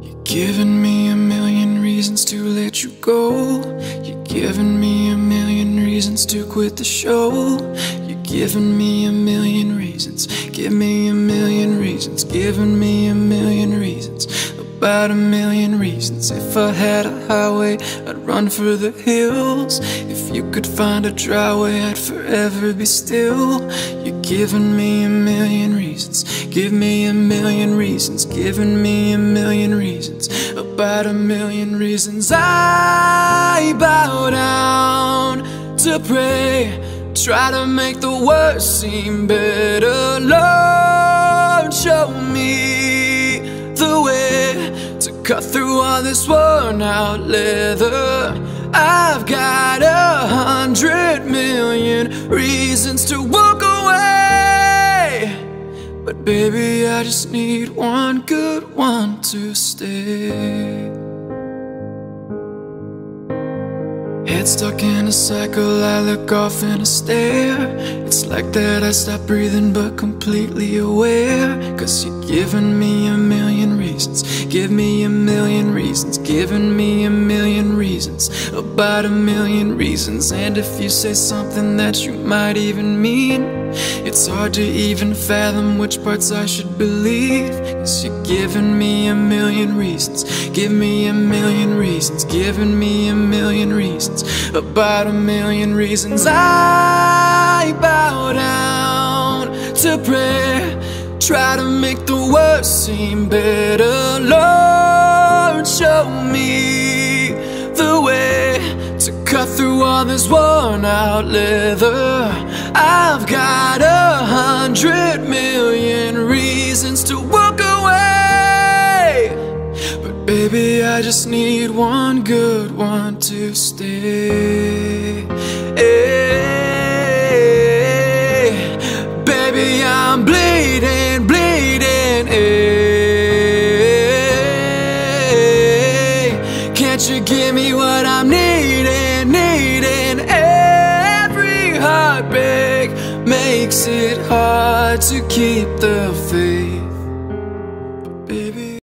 You're giving me a million reasons to let you go. You're giving me a million reasons to quit the show. You're giving me a million reasons. Give me a million reasons. Giving me a million reasons. About a million reasons. If I had a highway, I'd run for the hills. If you could find a dry way, I'd forever be still. You're giving me a million reasons. Give me a million reasons. Giving me a million reasons. About a million reasons. I bow down to pray. Try to make the worst seem better. Lord, show me the way to cut through all this worn out leather. I've got a hundred million reasons to walk away. But baby, I just need one good one to stay. Head stuck in a cycle, I look off in a stare It's like that I stop breathing but completely aware Cause you're giving me a million reasons Give me a million reasons Giving me a million reasons About a million reasons. And if you say something that you might even mean it's hard to even fathom which parts I should believe. Cause you're giving me a million reasons Give me a million reasons Giving me a million reasons About a million reasons. I bow down to pray Try to make the worst seem better Lord, show me the way to cut through all this worn out leather. I've got a hundred million reasons to walk away. But baby, I just need one good one to stay you give me what I'm needing, needing. Every heartbreak makes it hard to keep the faith